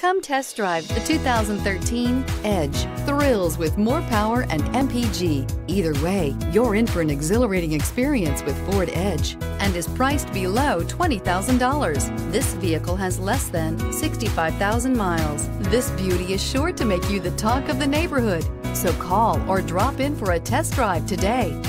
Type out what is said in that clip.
Come test drive the 2013 Edge. Thrills with more power and MPG. Either way, you're in for an exhilarating experience with Ford Edge and is priced below $20,000. This vehicle has less than 65,000 miles. This beauty is sure to make you the talk of the neighborhood. So call or drop in for a test drive today.